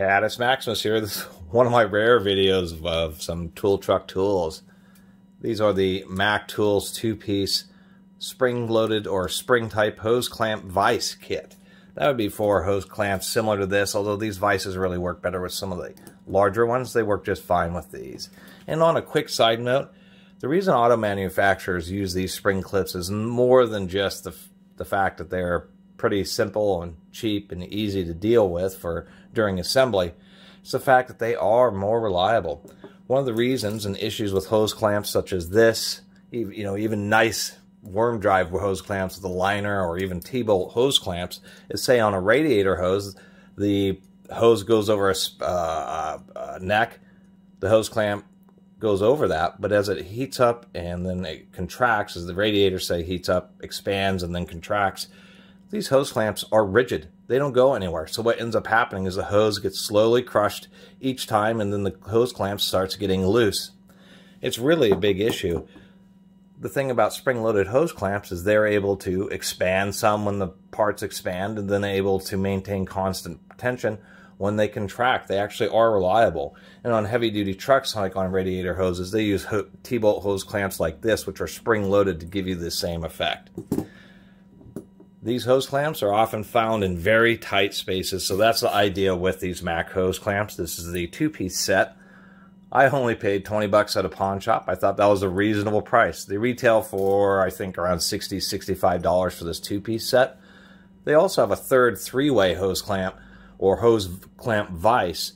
Catus Maximus here. This is one of my rare videos of, some tool truck tools. These are the Mac Tools two-piece spring-loaded or spring-type hose clamp vise kit. That would be for hose clamps similar to this, although these vices really work better with some of the larger ones. They work just fine with these. And on a quick side note, the reason auto manufacturers use these spring clips is more than just the, the fact that they're pretty simple and cheap and easy to deal with for during assembly. It's the fact that they are more reliable. One of the reasons and issues with hose clamps such as this, you know, even nice worm drive hose clamps with a liner or even T-bolt hose clamps is say on a radiator hose, the hose goes over a, uh, a neck, the hose clamp goes over that, but as it heats up and then it contracts, as the radiator say heats up, expands, and then contracts, these hose clamps are rigid. They don't go anywhere. So what ends up happening is the hose gets slowly crushed each time and then the hose clamp starts getting loose. It's really a big issue. The thing about spring-loaded hose clamps is they're able to expand some when the parts expand and then able to maintain constant tension when they contract. They actually are reliable. And on heavy-duty trucks, like on radiator hoses, they use T-bolt hose clamps like this, which are spring-loaded to give you the same effect. These hose clamps are often found in very tight spaces, so that's the idea with these Mac hose clamps. This is the two-piece set. I only paid 20 bucks at a pawn shop. I thought that was a reasonable price. They retail for, I think, around 60 $65 for this two-piece set. They also have a third three-way hose clamp or hose clamp vise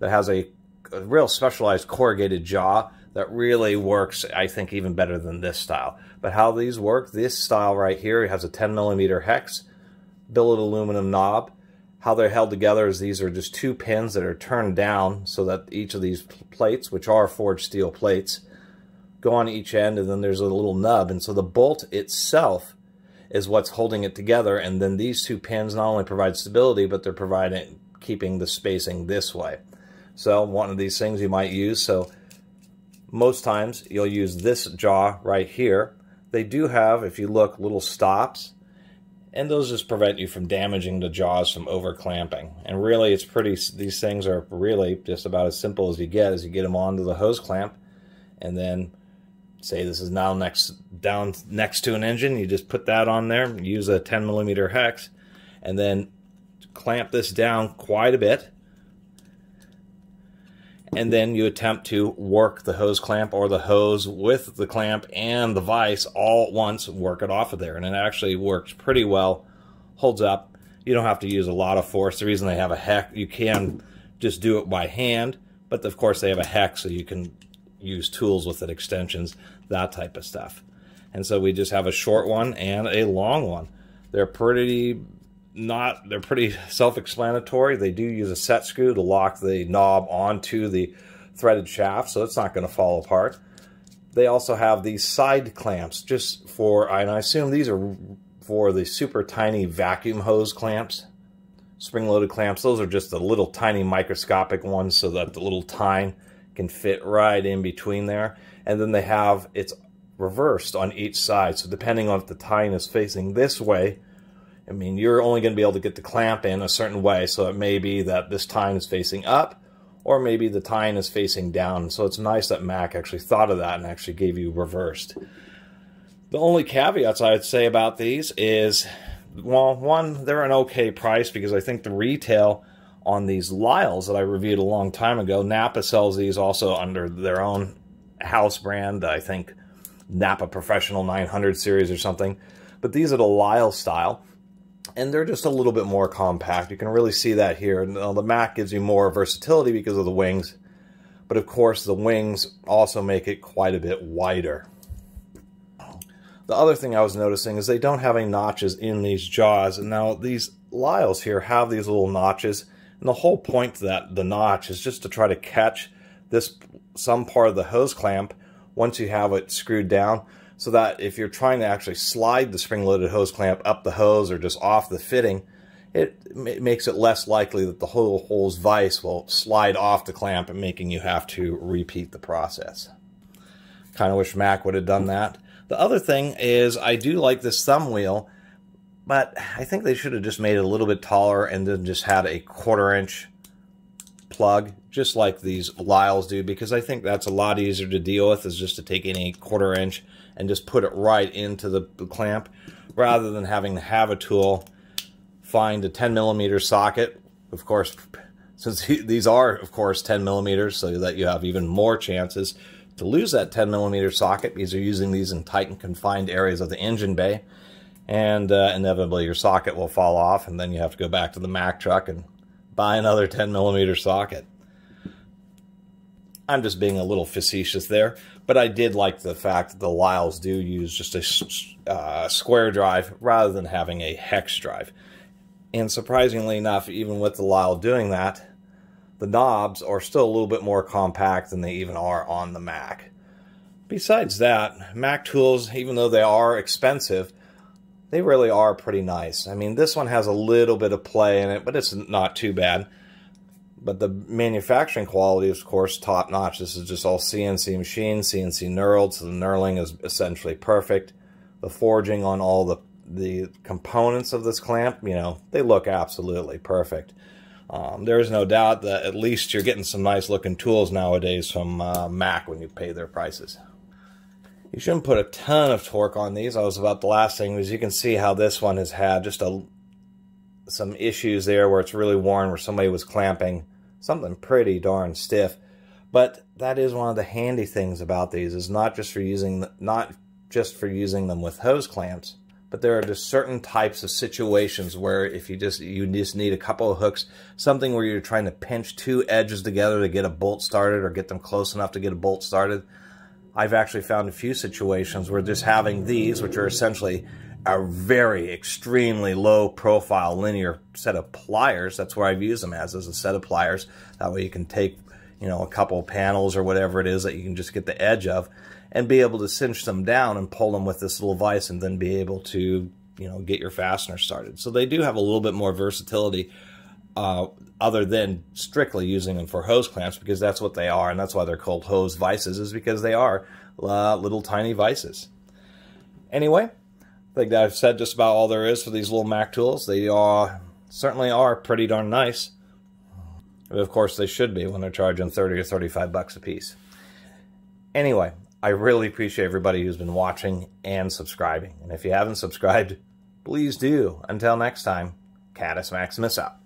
that has a, a real specialized corrugated jaw that really works, I think, even better than this style. But how these work, this style right here has a 10 millimeter hex, billet aluminum knob. How they're held together is these are just two pins that are turned down so that each of these plates, which are forged steel plates, go on each end and then there's a little nub. And so the bolt itself is what's holding it together. And then these two pins not only provide stability, but they're providing keeping the spacing this way. So one of these things you might use. So most times you'll use this jaw right here. They do have, if you look, little stops, and those just prevent you from damaging the jaws from over clamping. And really, it's pretty, these things are really just about as simple as you get as you get them onto the hose clamp, and then say this is now next down next to an engine, you just put that on there, use a 10 millimeter hex, and then clamp this down quite a bit and then you attempt to work the hose clamp or the hose with the clamp and the vise all at once, work it off of there. And it actually works pretty well, holds up. You don't have to use a lot of force. The reason they have a hex, you can just do it by hand, but of course they have a hex so you can use tools with it, extensions, that type of stuff. And so we just have a short one and a long one. They're pretty not they're pretty self-explanatory. They do use a set screw to lock the knob onto the threaded shaft, so it's not going to fall apart. They also have these side clamps just for, and I assume these are for the super tiny vacuum hose clamps, spring-loaded clamps. Those are just the little tiny microscopic ones so that the little tine can fit right in between there. And then they have, it's reversed on each side. So depending on if the tine is facing this way, I mean, you're only going to be able to get the clamp in a certain way, so it may be that this tine is facing up, or maybe the tine is facing down. So it's nice that Mac actually thought of that and actually gave you reversed. The only caveats I'd say about these is, well, one, they're an okay price because I think the retail on these Lisles that I reviewed a long time ago, Napa sells these also under their own house brand, I think Napa Professional 900 series or something. But these are the Lisle style and they're just a little bit more compact. You can really see that here. Now, the Mac gives you more versatility because of the wings, but of course the wings also make it quite a bit wider. The other thing I was noticing is they don't have any notches in these jaws, and now these Lisles here have these little notches, and the whole point to that the notch is just to try to catch this some part of the hose clamp once you have it screwed down so that if you're trying to actually slide the spring-loaded hose clamp up the hose or just off the fitting, it, makes it less likely that the whole hose vise will slide off the clamp and making you have to repeat the process. Kind of wish Mac would have done that. The other thing is I do like this thumb wheel, but I think they should have just made it a little bit taller and then just had a quarter inch plug, just like these Lisles do, because I think that's a lot easier to deal with, is just to take any quarter inch and just put it right into the, clamp, rather than having to have a tool, find a 10 millimeter socket, of course, since these are, of course, 10 millimeters, so that you have even more chances to lose that 10 millimeter socket because you're using these in tight and confined areas of the engine bay. And uh, inevitably your socket will fall off and then you have to go back to the Mac truck and buy another 10 millimeter socket. I'm just being a little facetious there, but I did like the fact that the Lisles do use just a uh, square drive rather than having a hex drive. And surprisingly enough, even with the Lisle doing that, the knobs are still a little bit more compact than they even are on the Mac. Besides that, Mac tools, even though they are expensive, they really are pretty nice. I mean, this one has a little bit of play in it, but it's not too bad. But the manufacturing quality is, of course, top notch. This is just all CNC machine, CNC knurled, so the knurling is essentially perfect. The forging on all the, the components of this clamp, you know, they look absolutely perfect. Um, there is no doubt that at least you're getting some nice looking tools nowadays from uh, Mac when you pay their prices. You shouldn't put a ton of torque on these. I was about the last thing because you can see how this one has had just a some issues there where it's really worn, where somebody was clamping something pretty darn stiff. But that is one of the handy things about these is not just for using not just for using them with hose clamps, but there are just certain types of situations where if you just you just need a couple of hooks, something where you're trying to pinch two edges together to get a bolt started or get them close enough to get a bolt started. I've actually found a few situations where just having these, which are essentially a very extremely low profile linear set of pliers, that's where I've used them as, as a set of pliers. That way you can take, you know, a couple panels or whatever it is that you can just get the edge of and be able to cinch them down and pull them with this little vise and then be able to, you know, get your fastener started. So they do have a little bit more versatility uh, other than strictly using them for hose clamps because that's what they are and that's why they're called hose vices is because they are uh, little tiny vices. Anyway, I think I've said just about all there is for these little Mac tools. They are certainly are pretty darn nice. But of course, they should be when they're charging 30 or 35 bucks a piece. Anyway, I really appreciate everybody who's been watching and subscribing. And if you haven't subscribed, please do. Until next time, Catus Maximus out.